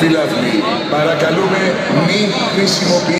Φίλαθλοι, παρακαλούμε μην χρησιμοποιήσουμε